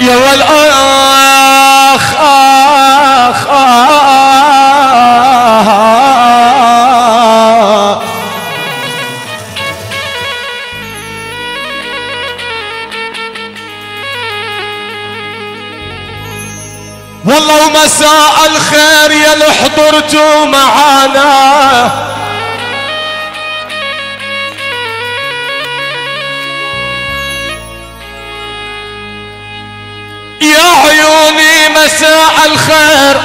يا والآخ آخ والله ومساء الخير يا اللي حضرتوا معانا الخير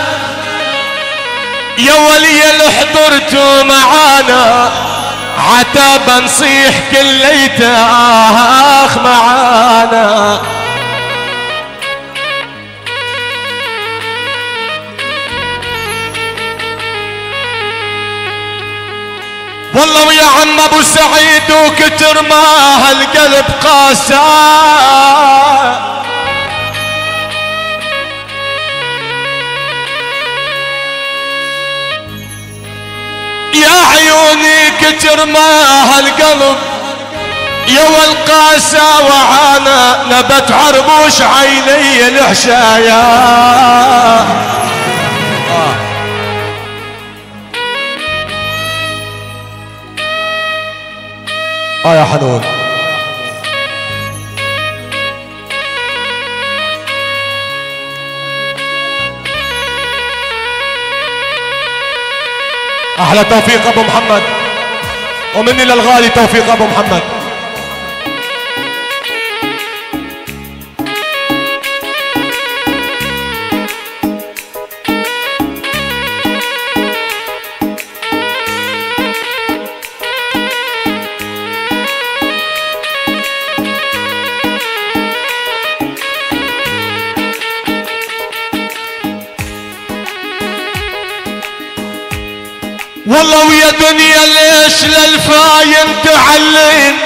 يا ولي اللي حضرتوا معانا. عتاب نصيح كليته آخ معانا. والله ويا عم أبو سعيد وكتر ما هالقلب قاسى. عيوني كتر ما هالقلب يا والقاسى وعانا نبت عربوش عيني الحشايا. آه. يا حنون. أحلى توفيق أبو محمد. ومني للغالي توفيق أبو محمد. ليش للفاين تعلين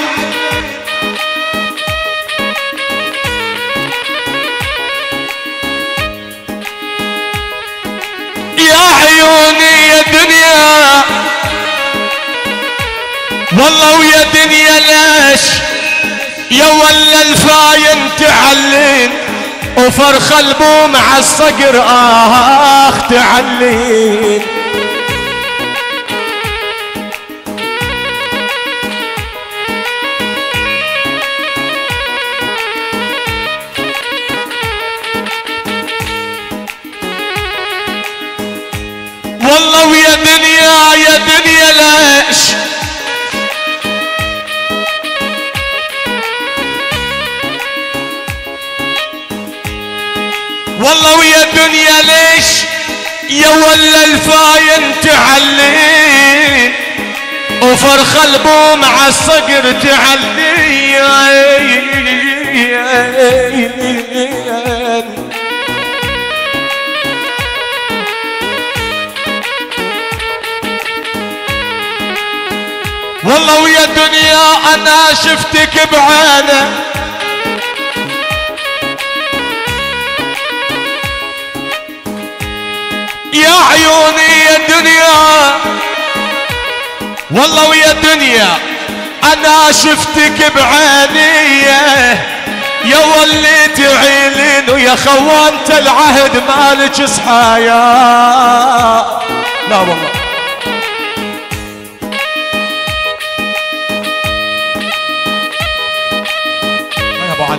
يا عيوني يا دنيا والله ويا دنيا ليش يا ولا الفاين تعلين وفرخ البوم على الصقر اخ تعلين ويا دنيا يا دنيا ليش والله ويا دنيا ليش يا ولا الفاين تعلي وفرخ البوم على الصقر تعلي والله ويا دنيا أنا شفتك بعينه يا عيوني يا دنيا والله ويا دنيا أنا شفتك بعيني يا وليت عيلين ويا خوانت العهد مالك صحايا. لا والله.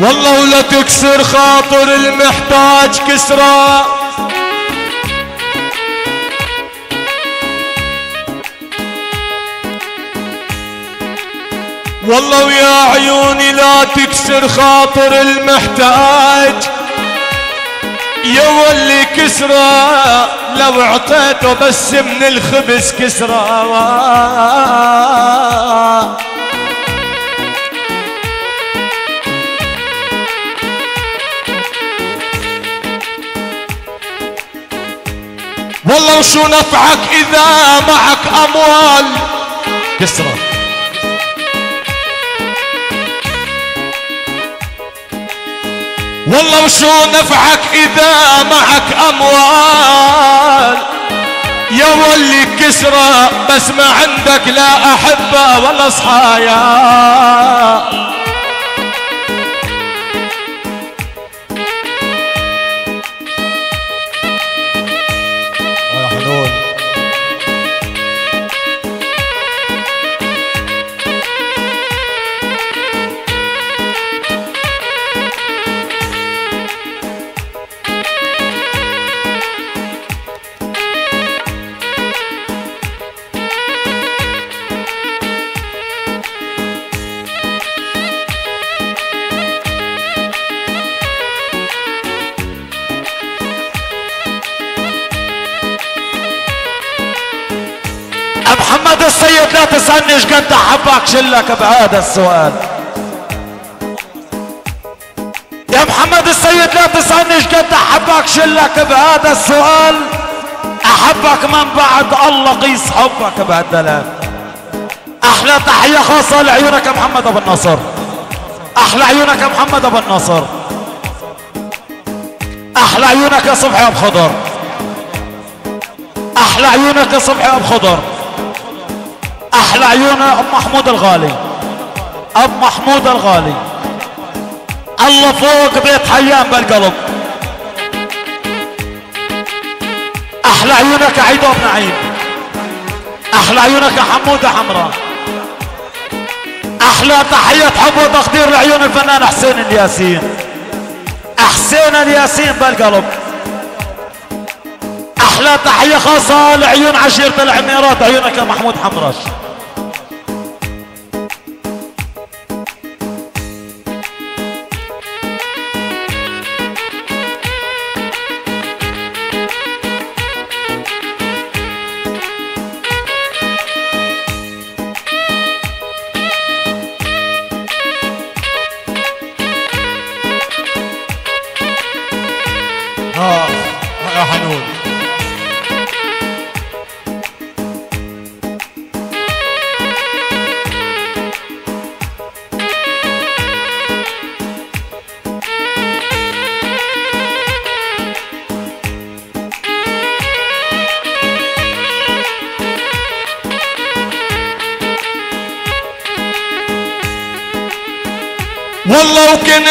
والله ولا تكسر خاطر المحتاج كسرى. والله ويا عيوني لا تكسر خاطر المحتاج. يا ولي كسرى لو اعطيته بس من الخبز كسرى. والله وشو نفعك إذا معك أموال؟ كسرة. والله وشو نفعك إذا معك أموال؟ يا ولي كسرى بس ما عندك لا أحبة ولا صحايا. شلك بهذا السؤال. يا محمد السيد لا تسألني إيش قد أحبك شلك بهذا السؤال. أحبك من بعد الله قيس حبك بهالدلال. أحلى تحية خاصة لعيونك يا محمد أبو النصر أحلى عيونك يا محمد أبو النصر أحلى عيونك يا صبحي أبو خضر. أحلى عيونك يا صبحي أبو خضر. أحلى عيون أم محمود الغالي. أم محمود الغالي. الله فوق بيت حيان بالقلب. أحلى عيونك عيدو نعيم. أحلى عيونك حموده حمراء. أحلى تحية حب وتقدير لعيون الفنان حسين الياسين. حسين الياسين بالقلب. أحلى تحية خاصة لعيون عشيرة العميرات عيونك يا محمود حمرش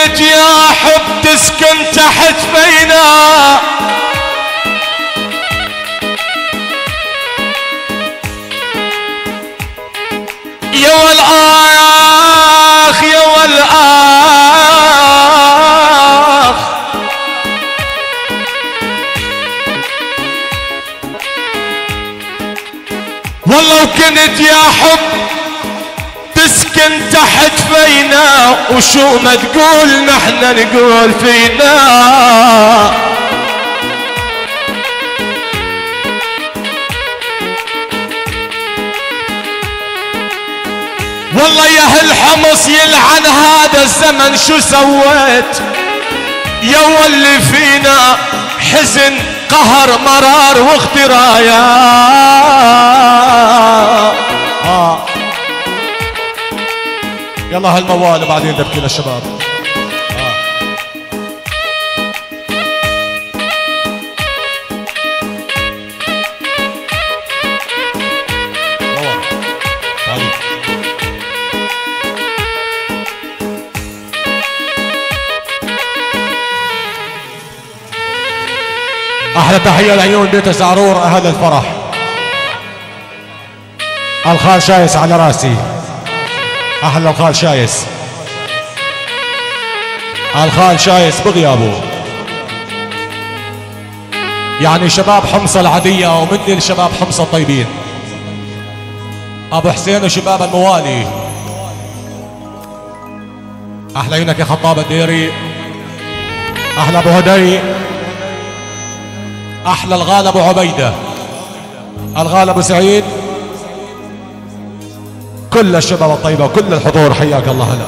وكنت يا حب تسكن تحت بينا. وشو ما تقول نحن نقول فينا. والله يا أهل حمص يلعن هذا الزمن شو سويت؟ يا واللي فينا حزن قهر مرار واخترايا. آه. يلا هالموال بعدين نبكي للشباب أحلى تحية لعيون بيت الزعرور أهل الفرح. الخال شايس على راسي. أحلى الخال شايس. الخال شايس بغيابه يعني شباب حمصة العادية ومني لشباب حمصة الطيبين. أبو حسين وشباب الموالي. أحلى عيونك يا خطاب الديري. أحلى أبو هدي. أحلى الغالب أبو عبيدة. الغالب أبو سعيد. كل الشباب الطيبة وكل الحضور حياك الله هلا.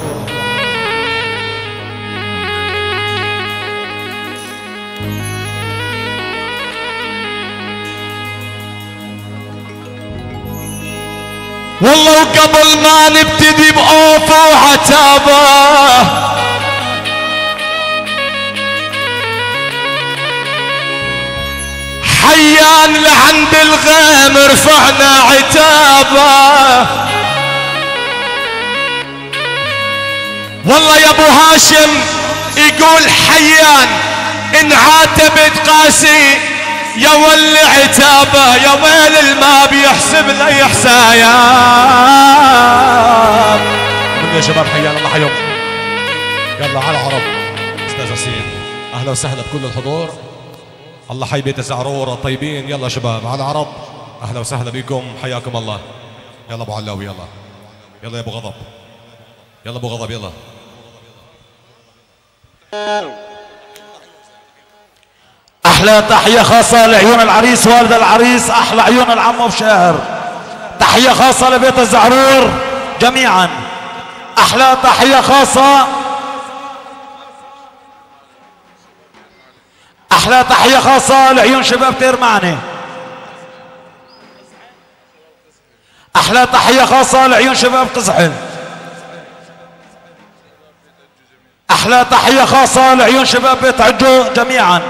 والله وقبل ما نبتدي بأوف وعتابة. حيان لعند الغيم رفعنا عتابة. والله يا أبو هاشم يقول حيان إن عاتبت قاسي يا ول عتابة يا ويل ما بيحسب لي حسايا من يا شباب حيانا الله حيوم يلا على عرب. أستاذ حسين أهلا وسهلا بكل الحضور. الله حي بيت زعرور الطيبين. يلا شباب على عرب. أهلا وسهلا بكم. حياكم الله. يلا أبو علاوي يلا. يلا يا أبو غضب. يلا ابو غضب يلا. أحلى تحية خاصة لعيون العريس والد العريس أحلى عيون العم بشاهر تحية خاصة لبيت الزعرور جميعا. أحلى تحية خاصة. أحلى تحية خاصة لعيون شباب تير معني أحلى تحية خاصة لعيون شباب قزحل. أحلى تحية خاصة لعيون شباب بيت عجو جميعا.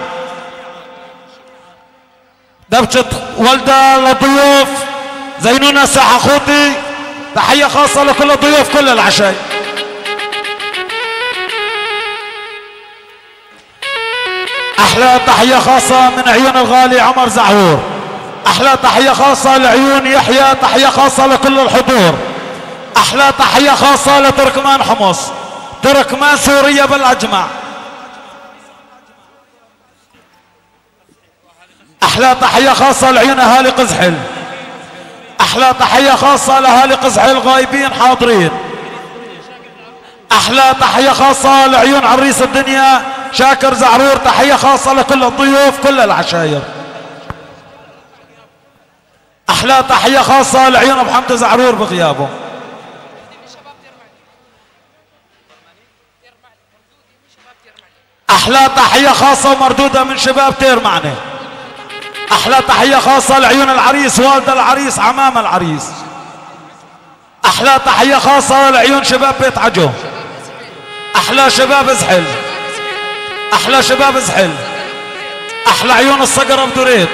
دبشة والدة للضيوف ساحة خوتي تحية خاصة لكل الضيوف كل العشاء. أحلى تحية خاصة من عيون الغالي عمر زعور أحلى تحية خاصة لعيون يحيى تحية خاصة لكل الحضور. أحلى تحية خاصة لتركمان حمص. تركمان سوريا بالأجمع. أحلى تحية خاصة لعيون اهالي قزحل أحلى تحية خاصة لاهالي قزحل غايبين حاضرين. أحلى تحية خاصة لعيون عريس الدنيا. شاكر زعرور تحية خاصة لكل الضيوف كل العشاير. أحلى تحية خاصة لعيون ابو حمد زعرور بغيابه. أحلى تحية خاصة ومردودة من شباب تير معني أحلى تحية خاصة لعيون العريس والد العريس عمام العريس. أحلى تحية خاصة لعيون شباب بيت عجو. أحلى شباب زحل. أحلى شباب زحل. أحلى عيون الصقر أبو دريد.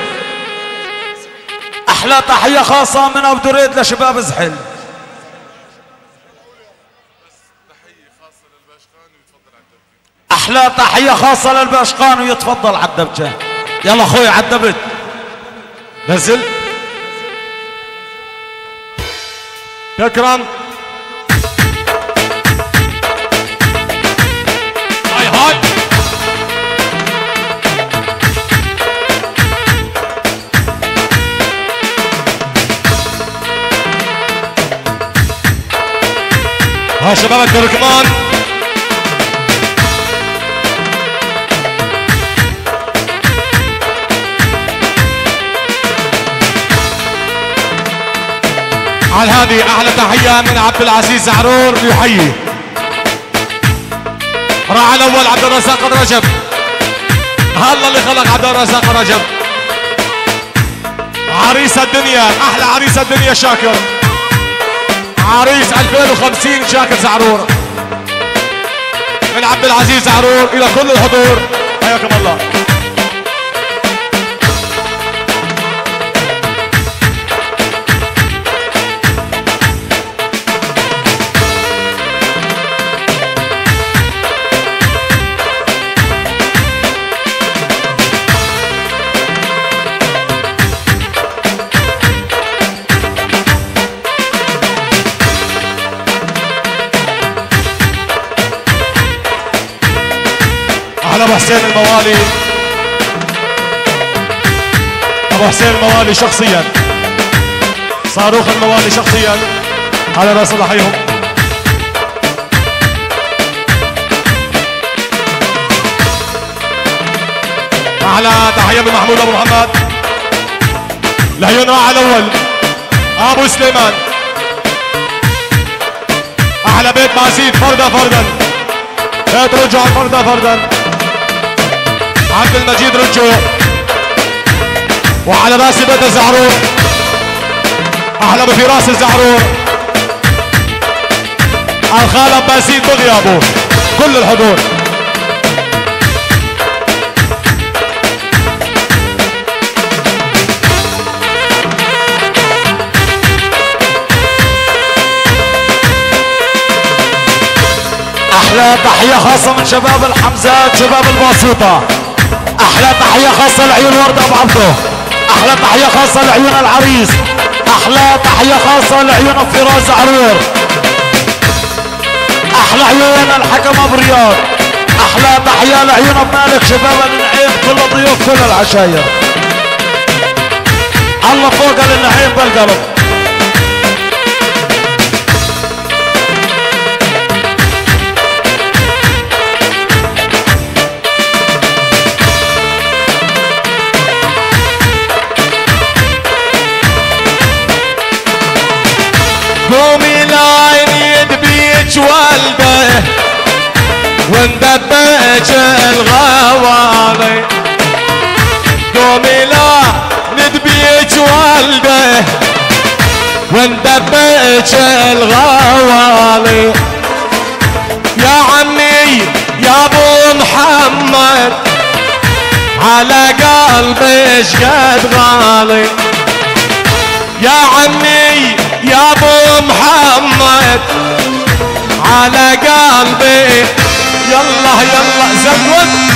أحلى تحية خاصة من أبو دريد لشباب زحل. أحلى تحية خاصة للباشقان ويتفضل على الدبجه يلا أخوي الدبج نزل. شكرا. هاي هاي. ها شباب التركمان على هذه أحلى تحية من عبد العزيز زعرور يحيي راعي الأول عبد الرزاق رجب. الله اللي خلق عبد الرزاق رجب. عريس الدنيا أحلى عريس الدنيا شاكر. عريس 2050 شاكر زعرور. من عبد العزيز زعرور إلى كل الحضور. حياكم الله. على ابو حسين الموالي. ابو حسين الموالي شخصيا. صاروخ الموالي شخصيا. على رأس الله حيهم أحلى تحية من محمود أبو محمد. العيون راعي الأول. أبو سليمان. أحلى بيت مازيد فردا فردا بيت رجع فردا فردا عبد المجيد رجو وعلى راس بيت الزعرور أحلى بفراس الزعرور الخالة باسيل بغيابه كل الحضور. أحلى تحية خاصة من شباب الحمزات شباب الباسطة أحلى تحية خاصة لعيون ورد أبو عبده. أحلى تحية خاصة لعيون العريس. أحلى تحية خاصة لعيون فراس عرور أحلى عيون الحكم أبو رياض. أحلى تحية لعيون مالك. شباب النعيم كل الضيوف كل العشاير. الله فوق النعيم بالقلب. يدبيج والده وندبج الغوالي قومي لا ندبيج والده وندبج الغوالي يا عمي يا ابو محمد على قلبي شقد غالي. يا عمي يا ابو محمد على قلبي. يلا يلا زود.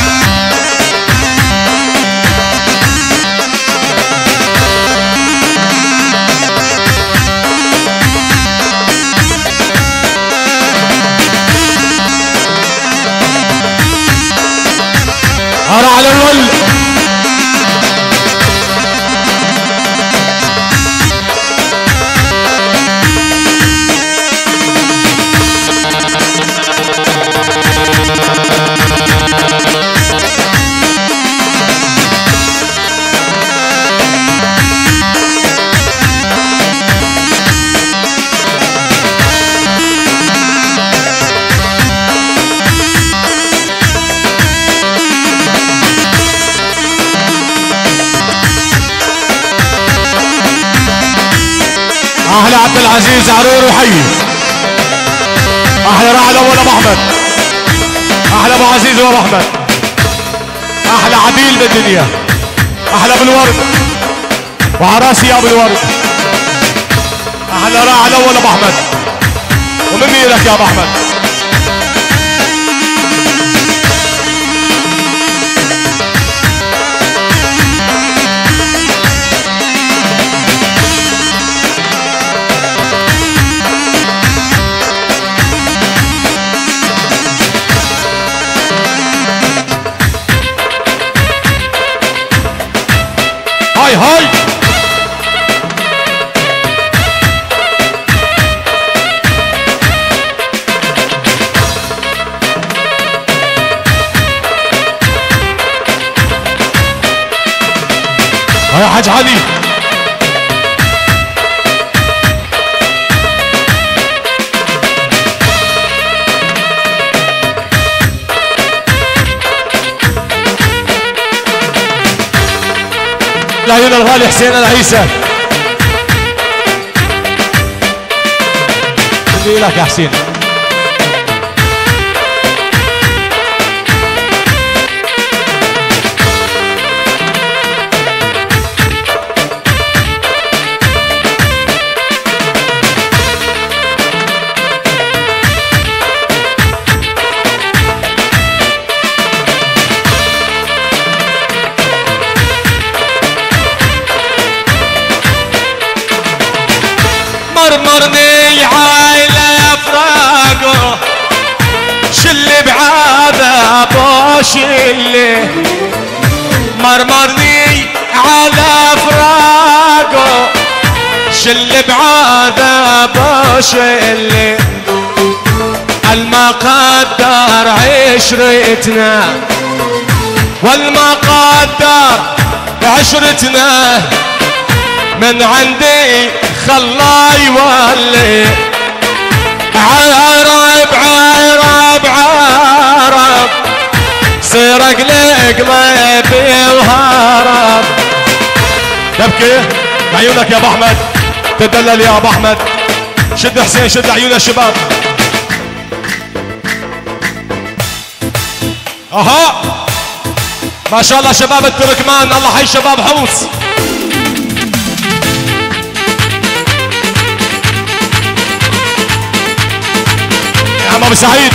العزيز عرور وحي. أحلى الأول أبو احمد أحلى أبو عزيز وأبو احمد أحلى عديل بالدنيا. أحلى بالورد وعراسي يا أبو الورد. أحلى الأول أبو احمد ومن ميلك يا أبو أحمد. هاي يا حاج علي العيون الغالي حسين العيسى. لك يا حسين. بعذابه شل مرمرني على فراقه. شل بعذابه شل المقدر عشرتنا. والمقدر عشرتنا من عندي خلا يولي عرب عرب سرق لك ما يبي وهرب. تبكي عيونك يا أبو أحمد. تدلل يا أبو أحمد. شد حسين شد عيون الشباب. أها. ما شاء الله شباب التركمان. الله حي شباب حوس. يا ابو سعيد.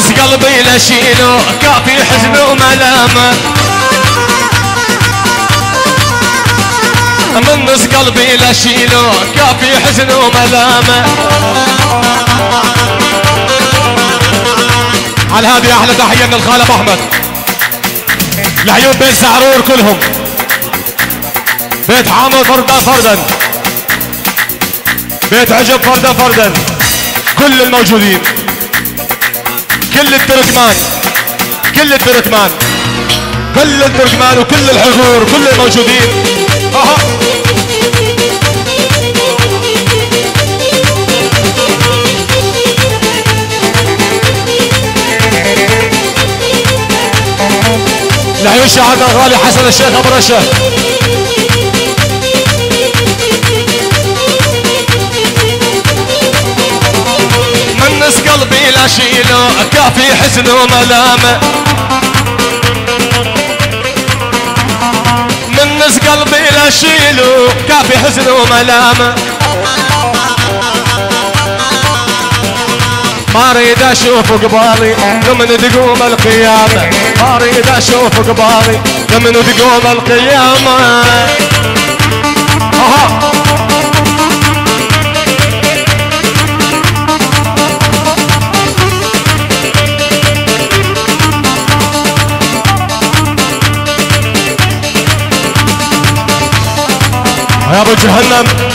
نص قلبي لشيله كافي حزن وملامة. من نص قلبي لشيله كافي حزن وملامة. على هذه أحلى تحية من الخال أبو أحمد. العيون بين سعرور كلهم. بيت حامد فردا فردا. بيت عجب فردا فردا. كل الموجودين. كل التركمان كل التركمان كل التركمان وكل الحضور كل الموجودين أها. العيون شهادة غالي حسن الشيخ أبو رشا قلبي لشيله كافي حزن وملامه من نص قلبي لشيله كافي حزن وملامه ما أريد أشوف قبالي لمن تقوم القيامة. ما أريد أشوف قبالي لمن تقوم القيامة. يا ابو جهنم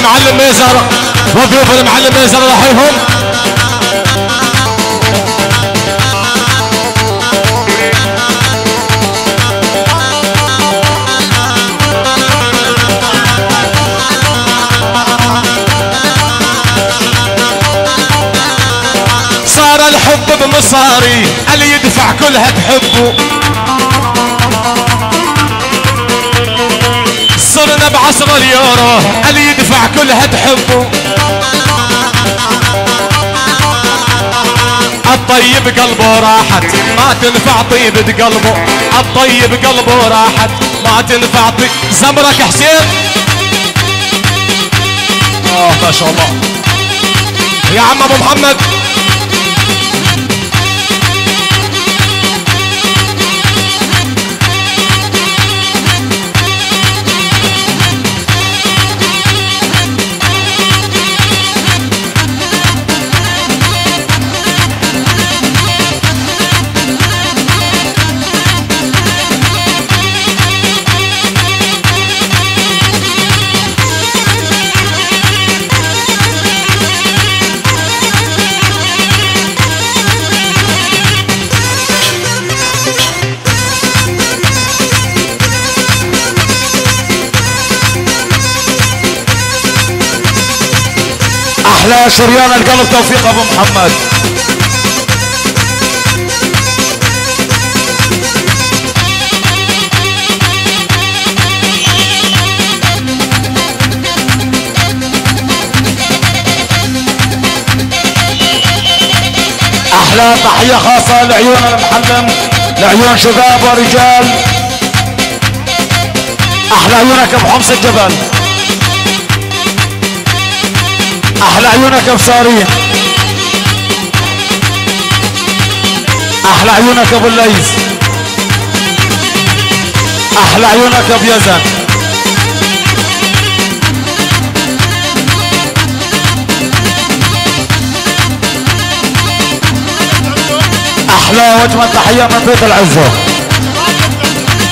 المعلم ميسر. وضيوف المعلم ميسر رحيهم صار الحب بمصاري اللي يدفع كلها تحبه صرنا بعصر اليورو. اللي يدفع كلها تحبه الطيب قلبه راحت ما تنفع طيبة قلبه. الطيب قلبه راحت ما تنفع طيب زمرك حسين. آه ما شاء الله. يا عم أبو محمد. أحلى شريان القلب توفيق أبو محمد. أحلى تحية خاصة لعيون المحلم لعيون شباب ورجال. أحلى عيونك بحمص الجبل. أحلى عيونك ابو صارين أحلى عيونك أبو الليث. أحلى عيونك أبو يزن. أحلى واجمل تحية من بيت العزو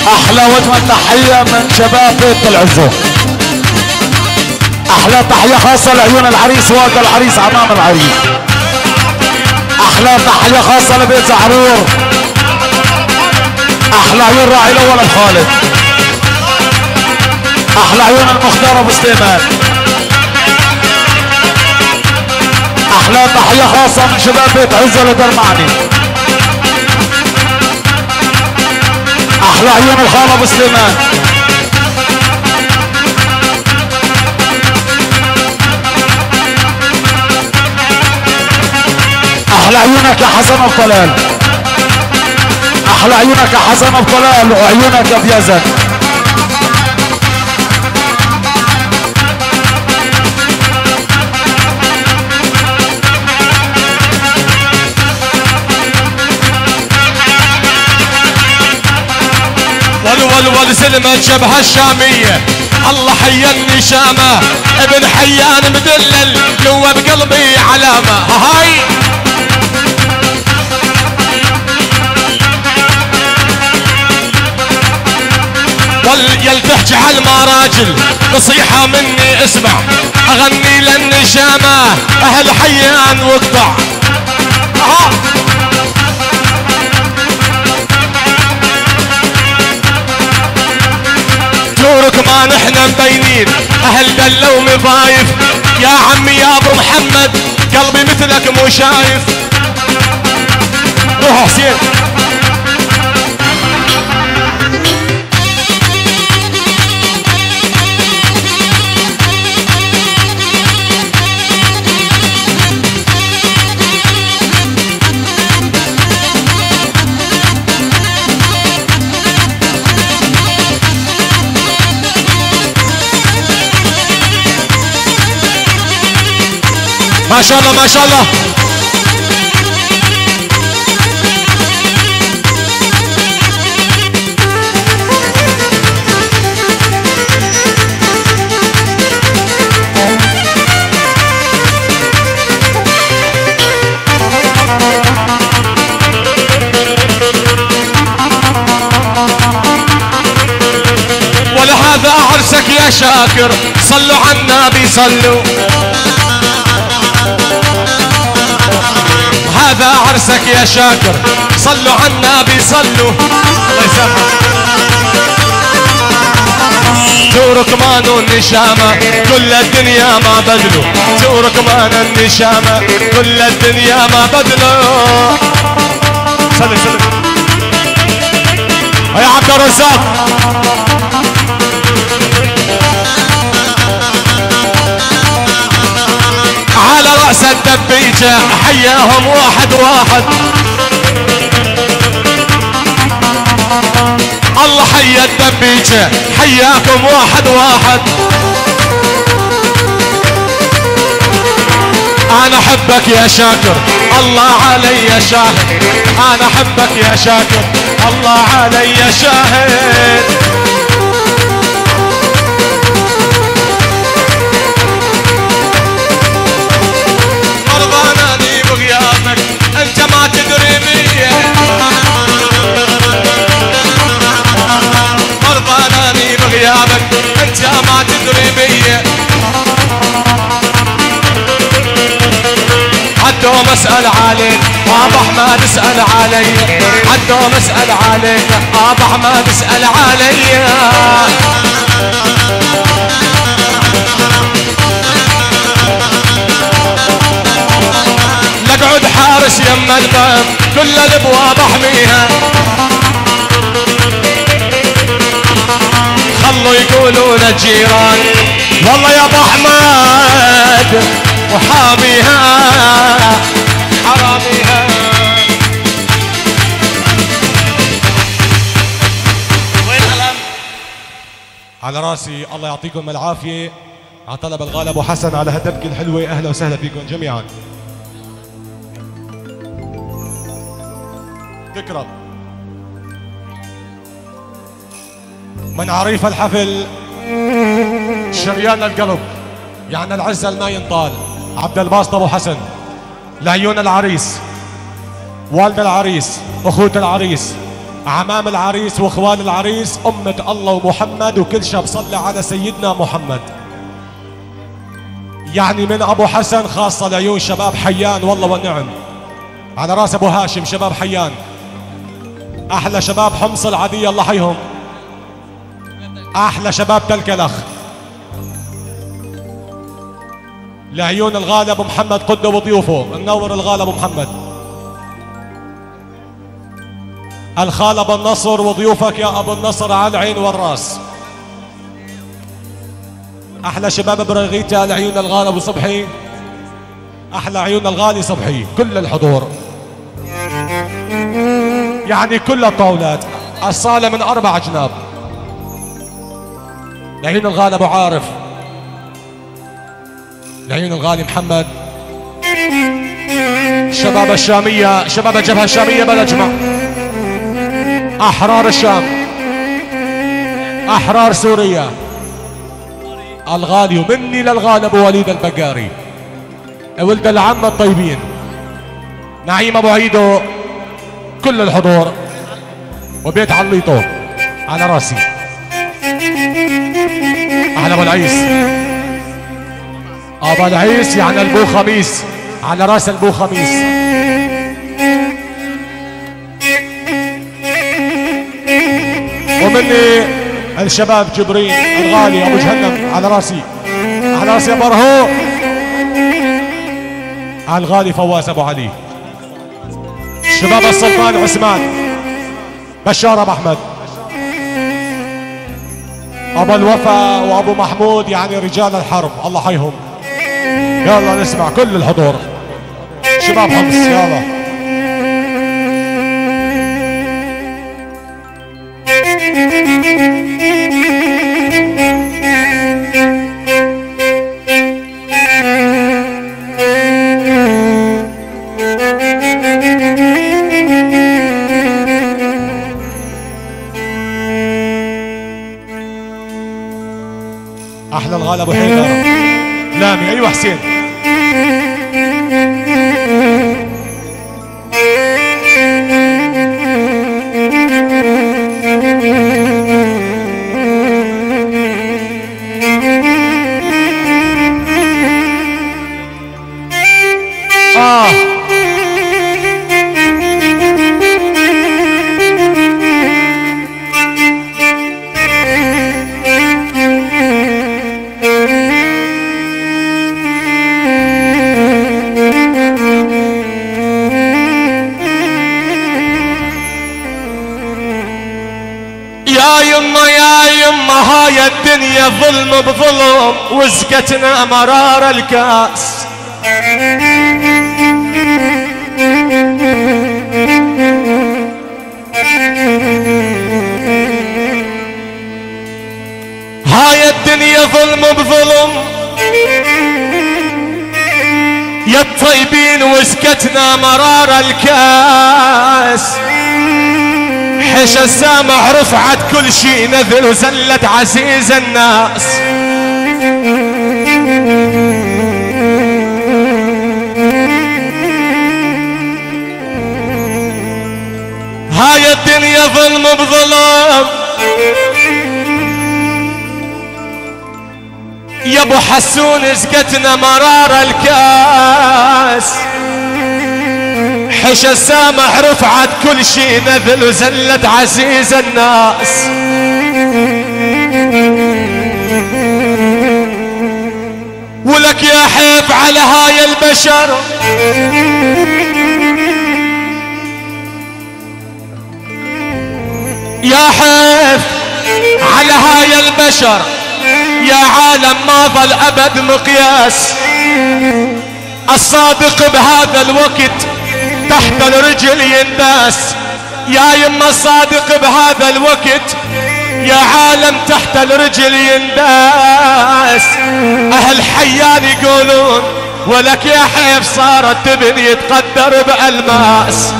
أحلى واجمل تحية من شباب بيت العزو أحلى تحية خاصة لعيون العريس واقع العريس أمام العريس. أحلى تحية خاصة لبيت زعرور أحلى عيون راعي الأول الخالد. أحلى عيون المختار أبو سليمان. أحلى تحية خاصة من شباب بيت عزه لدرمعني أحلى عيون الخال أبو سليمان. أحلى عيونك يا حسن ابو طلال أحلى عيونك يا حسن ابو طلال وعيونك يا ابو يزن ول ول ول سلمة شبه الشامية الله حيا النشامة ابن حيان مدلل جوا بقلبي علامة. هاي. ظل يلتحج على المراجل نصيحة مني اسمع. أغني للنشامة أهل حيان واقطع. ها جورك ما نحن مبينين. أهل دلة ومضايف يا عمي يا أبو محمد قلبي مثلك مو شايف. روح حسين. ما شاء الله ما شاء الله ولهذا عرسك يا شاكر صلوا على النبي صلوا هذا عرسك يا شاكر. صلوا على النبي صلوا. الله يسامحك. جورك مان النشامة كل الدنيا ما بدلوا جورك مان النشامة كل الدنيا ما بدلوا سلم سلم يا عبد الرزاق. رأس الدبيجة. حياهم واحد واحد. الله حيا الدبيجة. حياكم واحد واحد. أنا أحبك يا شاكر. الله علي شاهد. أنا أحبك يا شاكر. الله علي شاهد. انت ما تدري بيه مرضاناني بغيابك انت ما تدري بيه أسأل عليك أبو أحمد اسأل علي. حدوم أسأل عليك أبو أحمد اسأل علي. بس يما الباب كل الأبواب أحميها. خلوا يقولون الجيران والله يا أبو أحمد وحاميها حراميها. وين على راسي الله يعطيكم العافية. على طلب الغالب وحسن على هالدبكه الحلوة أهلا وسهلا فيكم جميعا. تكرم من عريف الحفل شريان القلب. يعني العزة ما ينطال عبد الباسط أبو حسن. لعيون العريس. والد العريس. اخوة العريس. عمام العريس وإخوان العريس. أمة الله ومحمد. وكل شاب صلى على سيدنا محمد. يعني من أبو حسن خاصة لعيون شباب حيان والله والنعم. على رأس أبو هاشم شباب حيان. أحلى شباب حمص العادية الله حيهم أحلى شباب تلكلخ لعيون الغالب محمد قدة وضيوفه. منور الغالب محمد. الخال ابو النصر وضيوفك يا أبو النصر على العين والرأس. أحلى شباب برغيتا لعيون الغالب وصبحي أحلى عيون الغالي صبحي. كل الحضور. يعني كل الطاولات. الصالة من أربع جناب لعيون الغالي ابو عارف. لعيون الغالي محمد. شباب الشامية شباب الجبهة الشامية بلجمع أحرار الشام. أحرار سوريا. الغالي ومني للغالي أبو وليد البقاري. ولد العم الطيبين. نعيم أبو عيدو. كل الحضور وبيت عليطو على راسي. أهلا أبو العيس. أبو العيس يعني البو خميس. على راس البو خميس. ومني الشباب جبرين الغالي أبو جهنم على راسي. على راسي برهو على الغالي فواز أبو علي. شباب السلطان عثمان. بشار أبو أحمد. أبو الوفا وأبو محمود يعني رجال الحرب. الله حيهم. يلا نسمع كل الحضور. شباب حمص يلا. وزقتنا مرار الكأس. هاي الدنيا ظلم بظلم. يا الطيبين وسكتنا مرار الكأس. حش السامع رفعت كل شي نذل وزلت عزيز الناس. هاي الدنيا ظلم بظلم يا أبو حسون سقتنا مرار الكاس. حش السامح رفعت كل شي نذل وزلت عزيز الناس. ولك يا حيف على هاي البشر. يا حيف على هاي البشر يا عالم ما ظل أبد مقياس. الصادق بهذا الوقت تحت الرجل ينداس. يا يما الصادق بهذا الوقت يا عالم تحت الرجل ينداس. أهل حيان يقولون ولك يا حيف صارت تبني يتقدر بألماس.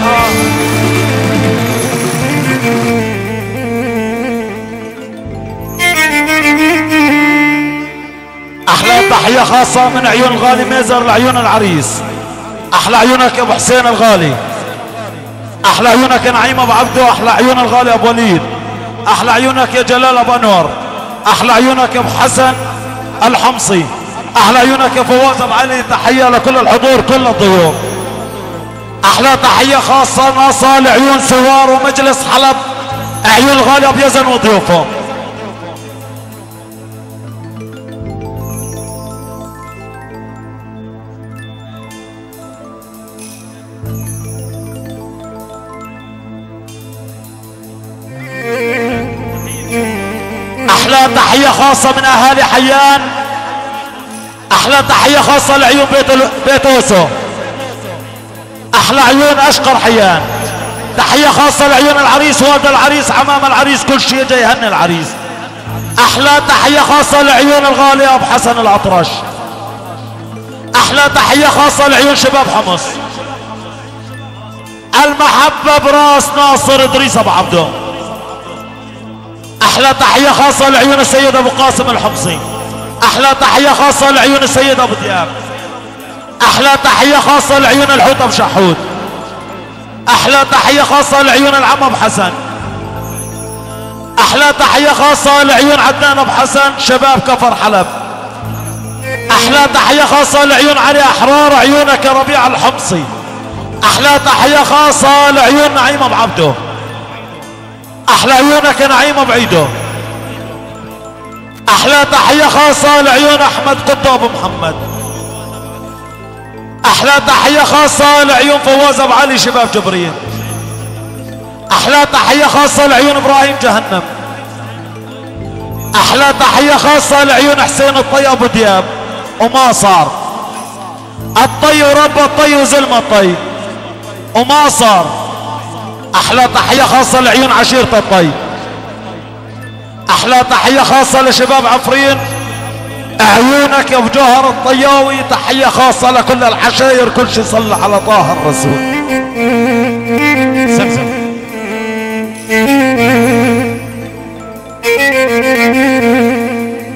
أحلى تحية خاصة من عيون الغالي ميزر لعيون العريس. أحلى عيونك أبو حسين الغالي. أحلى عيونك يا نعيم أبو عبده. أحلى عيون الغالي أبو وليد. أحلى عيونك يا جلال أبو أنور. أحلى عيونك يا أبو حسن الحمصي. أحلى عيونك يا فواز أبو علي. تحية لكل الحضور كل الضيوف. أحلى تحية خاصة ناصة لعيون سوار ومجلس حلب. عيون الغالي أبو يزن وضيوفه. تحية خاصة من اهالي حيان. أحلى تحية خاصة لعيون بيت بيت أوسو. أحلى عيون أشقر حيان. تحية خاصة لعيون العريس والد العريس عمام العريس كل شيء جاي يهني العريس. أحلى تحية خاصة لعيون الغالي أبو حسن الأطرش. أحلى تحية خاصة لعيون شباب حمص. المحبة براس ناصر إدريس أبو عبده أحلى تحية خاصة لعيون السيد أبو قاسم الحمصي. أحلى تحية خاصة لعيون السيد أبو دياب. أحلى تحية خاصة لعيون الحوت أبو شحود. أحلى تحية خاصة لعيون العم أبو حسن. أحلى تحية خاصة لعيون عدنان أبو حسن شباب كفر حلب. أحلى تحية خاصة لعيون علي أحرار عيونك يا ربيع الحمصي. أحلى تحية خاصة لعيون نعيم أبو عبده. أحلى عيونك يا نعيم أبو عيدو. أحلى تحية خاصة لعيون أحمد قطة أبو محمد. أحلى تحية خاصة لعيون فواز أبو علي شباب جبرين أحلى تحية خاصة لعيون إبراهيم جهنم. أحلى تحية خاصة لعيون حسين الطي أبو دياب. وما صار. الطي ورب الطي وزلم الطي. وما صار. أحلى تحية خاصة لعيون عشيرة الطي أحلى تحية خاصة لشباب عفرين. عيونك يا ابو جوهر الطياوي تحية خاصة لكل العشاير كل شي صلى على طه الرسول. زمزم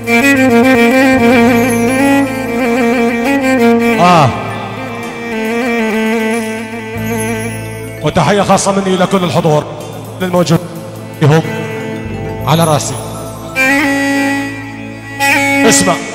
آه وتحية خاصة مني لكل الحضور للموجود هم على رأسي. اسمع.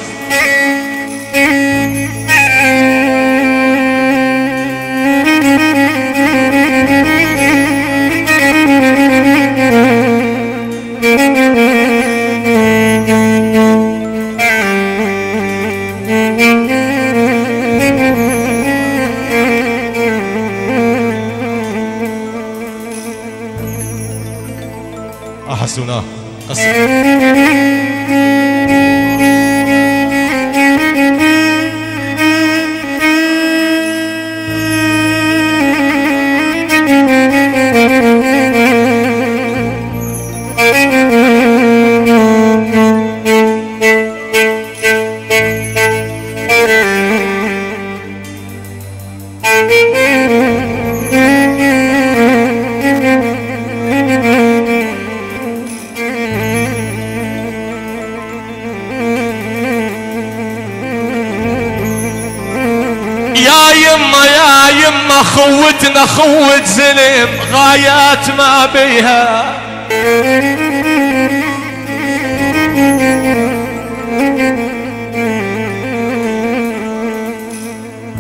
يا يما يا يما خوتنا خوت زلم غايات ما بيها.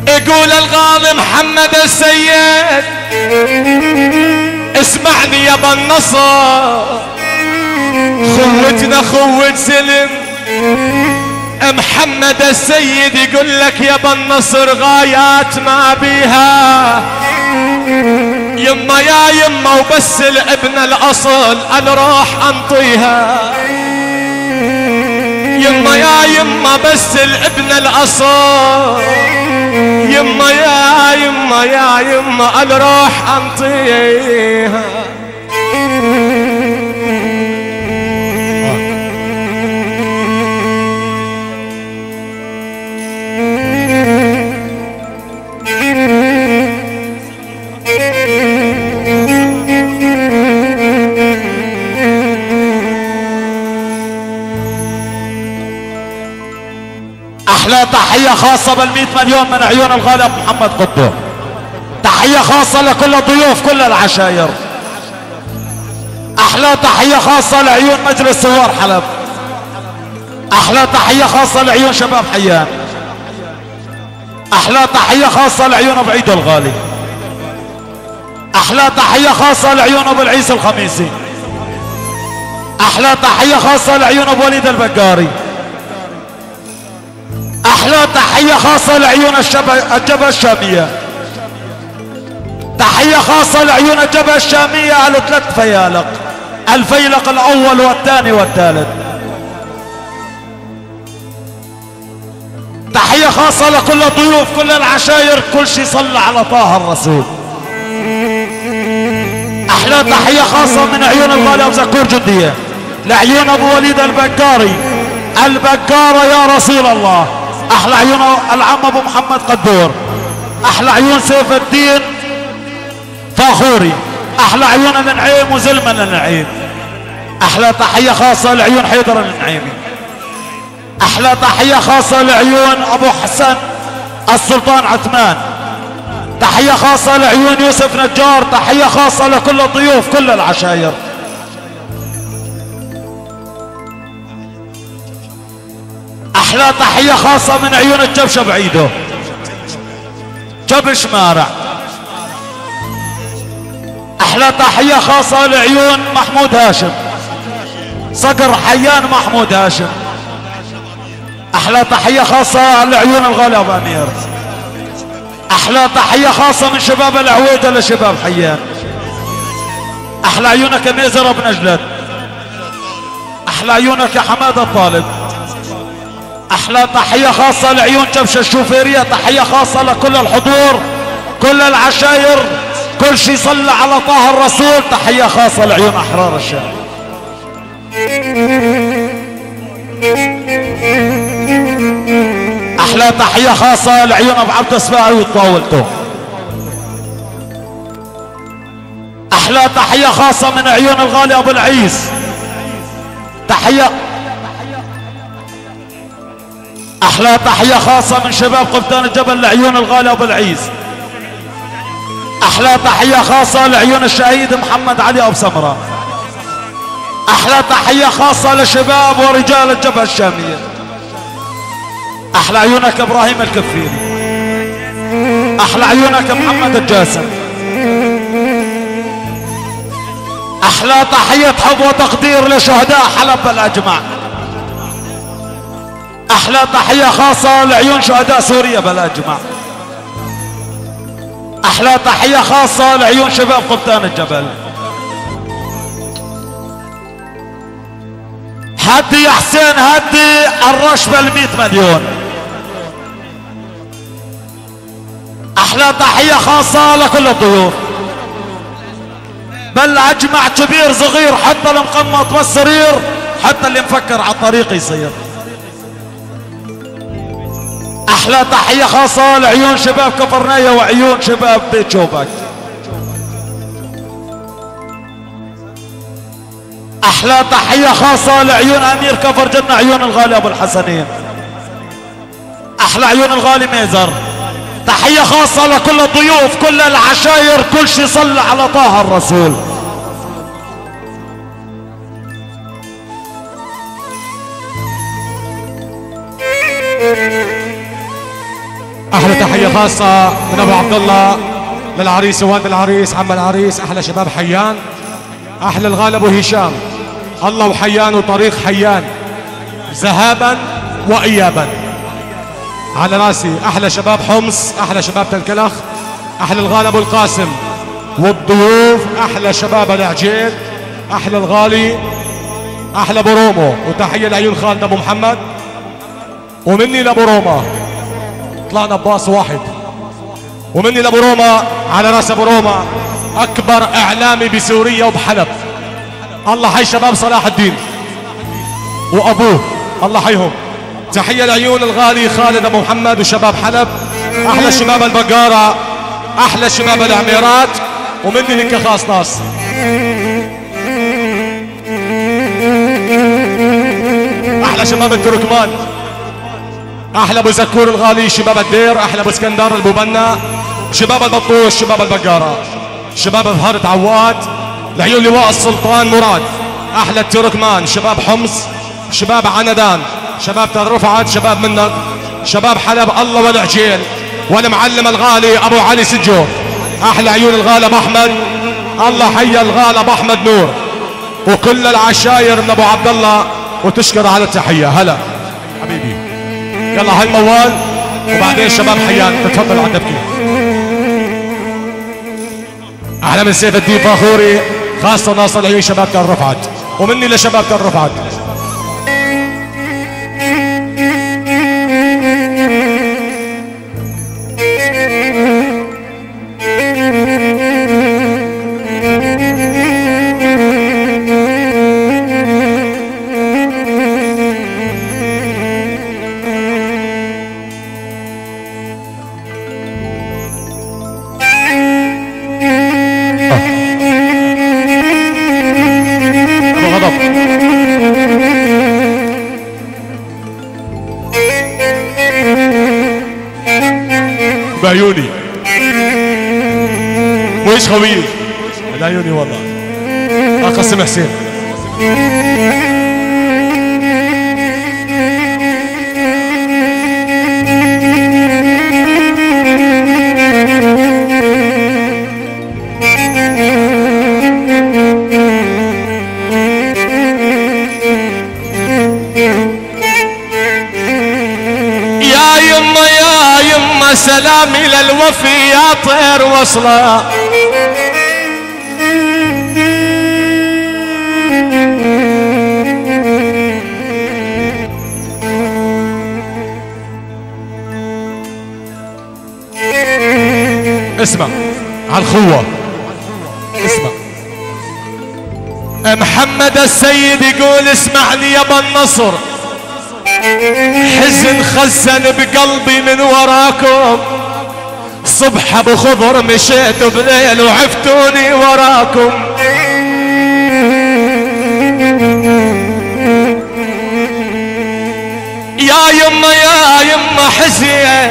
يقول الغالي محمد السيد اسمعني يا ابا النصر. خوتنا خوت زلم محمد السيد يقول لك يا النصر غايات ما بيها. يما يا يما وبس الابن الأصل أنا راح أنطيها. يما يا يما بس الابن الأصل. يما يا يما يا يما أنا راح أنطيها. أحلى تحية خاصة بالمئة مليون من عيون الغالي ابو محمد قطو تحية خاصة لكل الضيوف كل العشاير. أحلى تحية خاصة لعيون مجلس ثوار حلب. أحلى تحية خاصة لعيون شباب حيان. أحلى تحية خاصة لعيون أبو عيد الغالي. أحلى تحية خاصة لعيون أبو العيسى الخميسي. أحلى تحية خاصة لعيون أبو وليد البقاري. تحية خاصة لعيون الجبهة الشامية. تحية خاصة لعيون الجبهة الشامية على ثلاث فيالق. الفيلق الأول والثاني والثالث. تحية خاصة لكل الضيوف كل العشاير كل شي صلى على طه الرسول. أحلى تحية خاصة من عيون الغالي أبو زكور جدية. لعيون أبو وليد البكاري. البكارة يا رسول الله. أحلى عيون العم أبو محمد قدور. أحلى عيون سيف الدين فاخوري. أحلى عيون النعيم وزلمة النعيم. أحلى تحية خاصة لعيون حيدر النعيمي أحلى تحية خاصة لعيون أبو حسن السلطان عثمان. تحية خاصة لعيون يوسف نجار. تحية خاصة لكل الضيوف كل العشاير. أحلى تحية خاصة من عيون الجبشة بعيده. جبش مارع. أحلى تحية خاصة لعيون محمود هاشم. صقر حيان محمود هاشم. أحلى تحية خاصة لعيون الغالي أبو أمير. أحلى تحية خاصة من شباب العويدة لشباب حيان. أحلى عيونك يا ميزر أبو نجلد أحلى عيونك يا حماد الطالب. أحلى تحية خاصة لعيون جبشة الشوفيرية تحية خاصة لكل الحضور كل العشاير كل شي صلى على طه الرسول تحية خاصة لعيون أحرار الشام أحلى تحية خاصة لعيون أبو عبد السباعي وطاولته أحلى تحية خاصة من عيون الغالي أبو العيس. تحية أحلى تحية خاصة من شباب قبطان الجبل لعيون الغالي أبو العيس أحلى تحية خاصة لعيون الشهيد محمد علي أبو سمرة. أحلى تحية خاصة لشباب ورجال الجبهة الشامية. أحلى عيونك إبراهيم الكفيري. أحلى عيونك محمد الجاسم. أحلى تحية حب وتقدير لشهداء حلب بالاجمع أحلى تحية خاصة لعيون شهداء سوريا بالاجمع أحلى تحية خاصة لعيون شباب قبطان الجبل. هدي يا حسين هدي الرشبة المئة مليون. أحلى تحية خاصة لكل الضيوف. بل أجمع كبير صغير حتى المقمط والسرير حتى اللي مفكر على الطريق يصير. أحلى تحية خاصة لعيون شباب كفرنية وعيون شباب بيت شوبك أحلى تحية خاصة لعيون أمير كفر جنة عيون الغالي أبو الحسنين. أحلى عيون الغالي ميزر. تحية خاصة لكل الضيوف كل العشاير كل شي صلى على طه الرسول. أحلى تحية خاصة من أبو عبد الله للعريس ووالد العريس عم العريس أحلى شباب حيان. أحلى الغالي ابو هشام. الله وحيان وطريق حيان. ذهابا وايابا. على راسي أحلى شباب حمص أحلى شباب تلكلخ أحلى الغالي ابو القاسم. والضيوف أحلى شباب العجيل أحلى الغالي أحلى ابو رومو وتحية لعيون خالد أبو محمد. ومني لأبو روما طلعنا بباص واحد. ومني لأبو روما على رأس أبو روما. أكبر إعلامي بسوريا وبحلب. الله حي شباب صلاح الدين. وأبوه الله حيهم. تحية لعيون الغالي خالد أبو محمد وشباب حلب. أحلى شباب البقارة أحلى شباب العميرات. ومني لك خاص ناس أحلى شباب التركمان. أحلى أبو زكور الغالي شباب الدير أحلى أبو اسكندر البوبنا شباب البطوش شباب البقاره شباب ظهرة عواد لعيون لواء السلطان مراد أحلى التركمان شباب حمص شباب عندان شباب رفعت شباب منك شباب حلب الله والعجيل والمعلم الغالي أبو علي سجور أحلى عيون الغالب أحمد الله حي الغالب أحمد نور وكل العشاير من أبو عبد الله وتشكر على التحية. هلا. يلا هاي الموال وبعدين شباب حيان تتفضل على الدبكه أحلى من سيف الدين فاخوري خاصة ناصر العيون شباب كان رفعت ومني لشباب كان رفعت. وصلة. اسمع على الخوة. اسمع. محمد السيد يقول اسمع لي يا النصر. حزن خزن بقلبي من وراكم. صبح أبو خضر مشيت بليل وعفتوني وراكم. يا يما يا يما حزين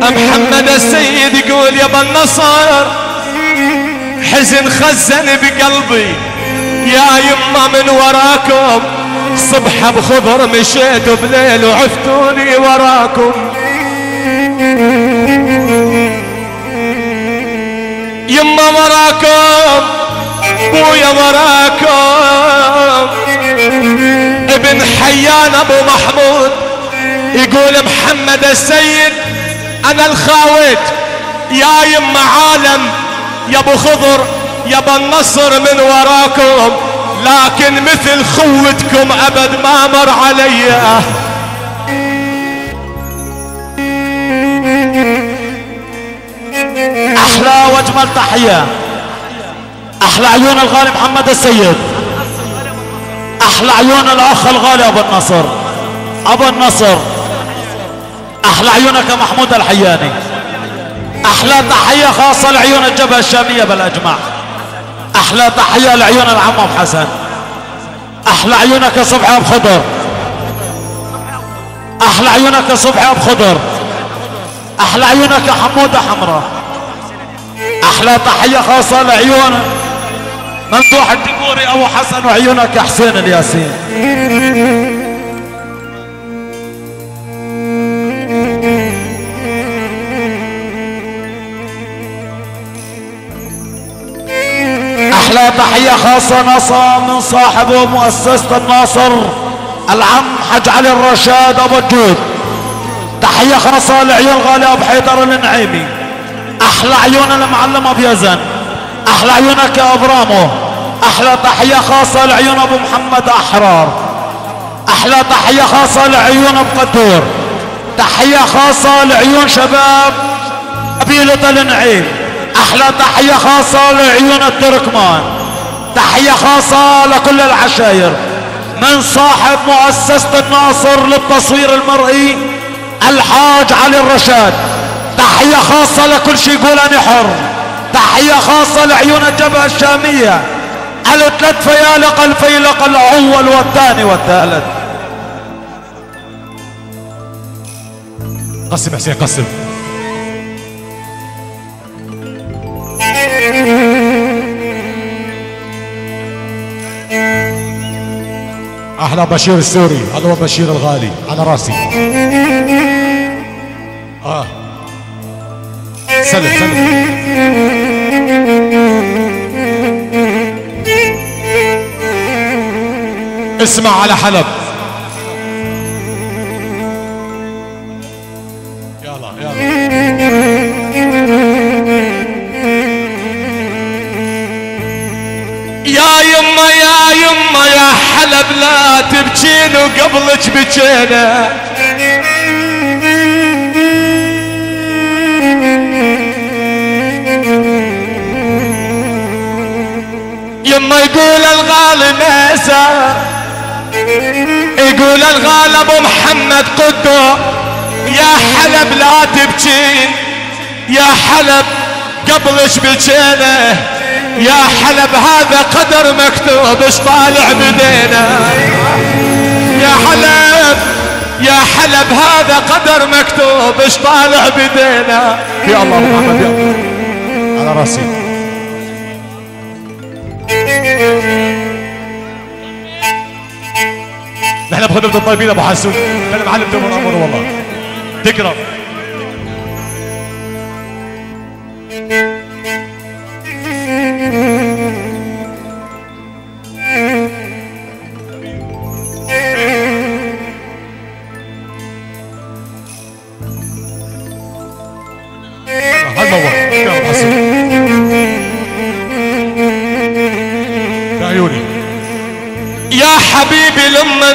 محمد السيد يقول يا النصر حزن خزن بقلبي. يا يما من وراكم صبح بخضر مشيت بليل وعفتوني وراكم. يما وراكم بويا وراكم ابن حيان أبو محمود يقول محمد السيد أنا الخاوت يا يما عالم يا أبو خضر يا أبو النصر من وراكم. لكن مثل خوتكم أبد ما مر علي. أحلى واجمل تحيه أحلى عيون الغالي محمد السيد. أحلى عيون الأخ الغالي أبو النصر. أبو النصر. أحلى عيونك محمود الحياني. أحلى تحية خاصة لعيون الجبهة الشامية بالأجمع. أحلى تحية لعيون العم أبو حسن. أحلى عيونك يا صبحي أبو خضر. أحلى عيونك يا صبحي أبو خضر. أحلى عيونك يا حمودة حمراء. أحلى تحية خاصة لعيون ممدوح الدبوري أبو حسن وعيونك يا حسين الياسين. أحلى تحية خاصة نصا من صاحب مؤسسة الناصر العم حج علي الرشاد أبو الجود. تحية خاصة لعيون غالي أبو حيدر النعيمي. أحلى عيون المعلم ابو يزن أحلى عيونك يا أبرامو. أحلى تحية خاصة لعيون أبو محمد أحرار. أحلى تحية خاصة لعيون أبو قدور. تحية خاصة لعيون شباب قبيلة النعيم. أحلى تحية خاصة لعيون التركمان. تحية خاصة لكل العشاير من صاحب مؤسسة الناصر للتصوير المرئي الحاج علي الرشاد. تحية خاصة لكل شي يقول أنا حر. تحية خاصة لعيون الجبهة الشامية. الثلاث فيالق الفيلق الأول والثاني والثالث. قسم حسين قسم. أحلى بشير السوري هذا هو بشير الغالي على راسي. سلم سلم. اسمع على حلب. يلا يلا. يا يما يا يما يا حلب لا تبكين وقبلك بكينا. يما يقول الغالي ميسا يقول الغالي أبو محمد قدو يا حلب لا تبكين يا حلب قبلش بكينا يا حلب هذا قدر مكتوب اش طالع بدينا يا حلب يا حلب هذا قدر مكتوب اش طالع بدينا يا الله محمد يا الله. على راسي. نحن بخدمة الطيبين أبو حسون أنا معلم تمر أمر والله. تكرم.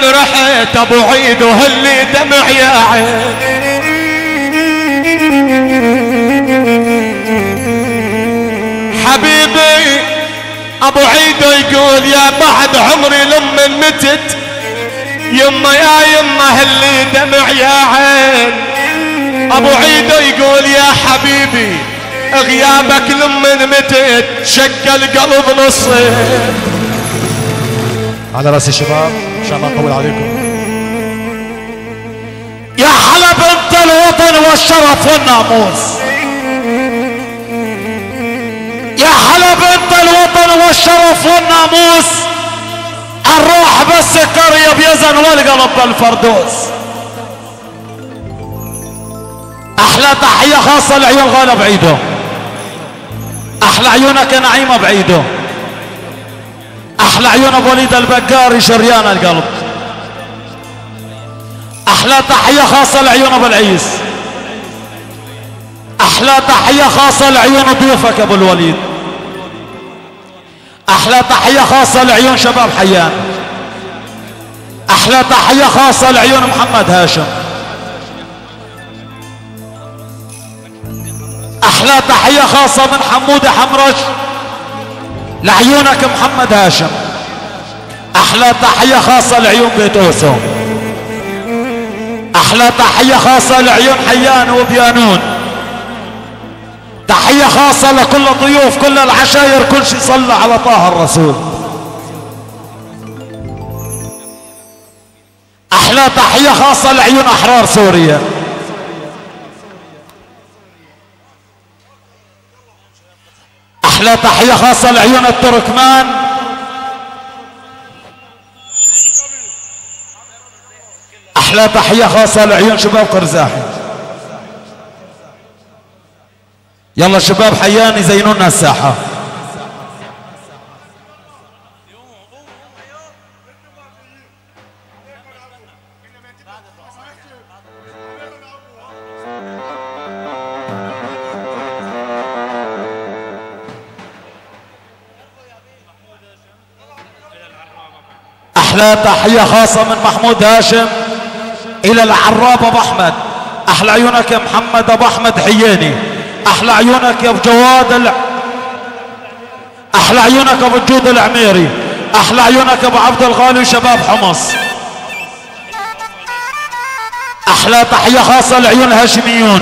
لما رحت ابو عيد وهلي دمع يا عين. حبيبي أبو عيد يقول يا بعد عمري لما متت يما يا يما هلي دمع يا عين. أبو عيد يقول يا حبيبي غيابك لما متت شق القلب نصين. على رأس الشباب. إن شاء الله اطول عليكم. يا حلب أنت الوطن والشرف والناموس. يا حلب أنت الوطن والشرف والناموس. الروح بس قرية بيزن والقلب بالفردوس أحلى تحية خاصة لعيون غالب بعيده أحلى عيونك يا نعيمة بعيده. أحلى عيون أبو وليد البقاري شريان القلب. أحلى تحية خاصة لعيون أبو العيس. أحلى تحية خاصة لعيون ضيوفك أبو الوليد. أحلى تحية خاصة لعيون شباب حيان. أحلى تحية خاصة لعيون محمد هاشم. أحلى تحية خاصة من حمودة حمرش. لعيونك محمد هاشم. أحلى تحية خاصة لعيون بيت اوسو أحلى تحية خاصة لعيون حيان وبيانون. تحية خاصة لكل الضيوف كل العشاير كل شي صلى على طه الرسول. أحلى تحية خاصة لعيون أحرار سوريا. أحلى تحية خاصة لعيون التركمان. أحلى تحية خاصة لعيون شباب قرزاحي. يلا شباب حيان يزينوا لنا الساحة. تحية خاصة من محمود هاشم إلى العراب أبو أحمد. أحلى عيونك يا محمد أبو أحمد حياني. أحلى عيونك يا أبو جواد الع... أحلى عيونك أبو الجود العميري. أحلى عيونك أبو عبد الغالي وشباب حمص. أحلى تحية خاصة لعيون الهاشميون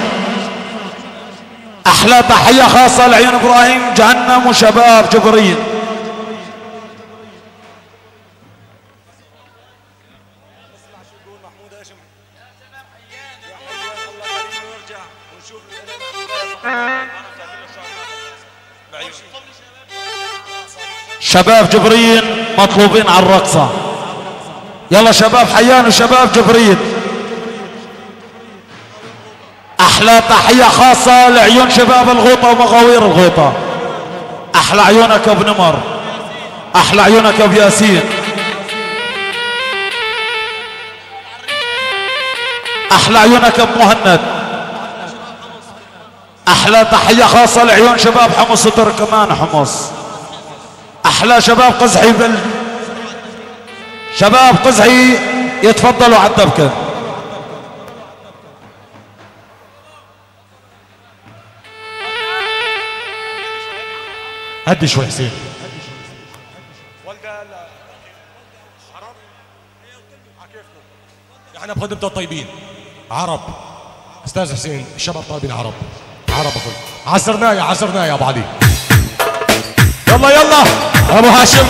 أحلى تحية خاصة لعيون إبراهيم جهنم وشباب جبرين شباب جبرين مطلوبين على الرقصة. يلا شباب حيان وشباب جبرين أحلى تحية خاصة لعيون شباب الغوطة ومغاوير الغوطة. أحلى عيونك يا ابو نمر أحلى عيونك يا ابو ياسين. أحلى عيونك يا ابو مهند. أحلى تحية خاصة لعيون شباب حمص وتركمان حمص. أحلى شباب قزحي بال شباب قزحي يتفضلوا على الدبكة. هدي شوي حسين. إحنا بخدمته الطيبين. عرب. أستاذ حسين الشباب طيبين عرب. عرب أخوي. عزرناه يا عزرناه يا أبو علي. يلا يلا ابو هاشم